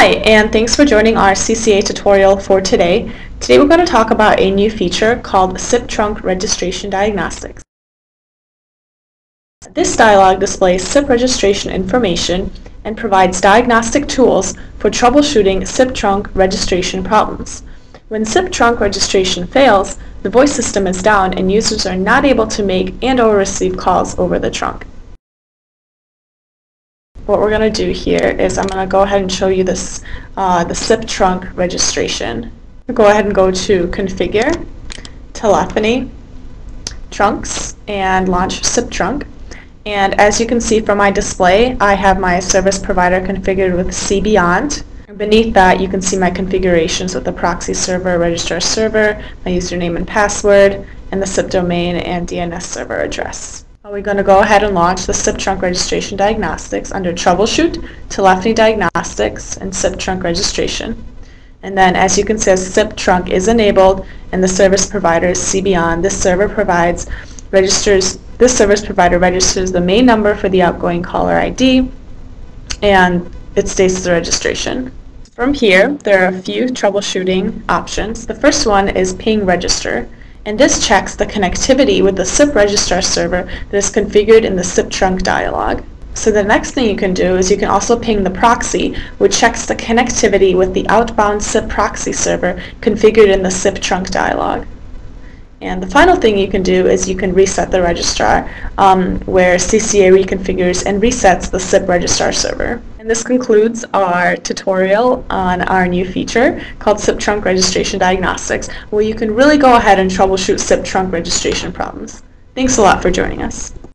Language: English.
Hi, and thanks for joining our CCA tutorial for today. Today we're going to talk about a new feature called SIP Trunk Registration Diagnostics. This dialog displays SIP registration information and provides diagnostic tools for troubleshooting SIP trunk registration problems. When SIP trunk registration fails, the voice system is down and users are not able to make and or receive calls over the trunk what we're going to do here is I'm going to go ahead and show you this, uh, the SIP trunk registration. Go ahead and go to Configure, Telephony, Trunks, and launch SIP trunk. And as you can see from my display, I have my service provider configured with CBeyond. Beneath that, you can see my configurations with the proxy server, registrar server, my username and password, and the SIP domain and DNS server address. We're going to go ahead and launch the SIP trunk registration diagnostics under Troubleshoot, Telephony Diagnostics, and SIP trunk registration. And then as you can see, SIP trunk is enabled and the service provider is CBeyond. This server provides registers this service provider registers the main number for the outgoing caller ID and it states the registration. From here, there are a few troubleshooting options. The first one is ping register and this checks the connectivity with the SIP registrar server that is configured in the SIP trunk dialog. So the next thing you can do is you can also ping the proxy, which checks the connectivity with the outbound SIP proxy server configured in the SIP trunk dialog. And the final thing you can do is you can reset the registrar, um, where CCA reconfigures and resets the SIP registrar server. This concludes our tutorial on our new feature called SIP Trunk Registration Diagnostics, where you can really go ahead and troubleshoot SIP trunk registration problems. Thanks a lot for joining us.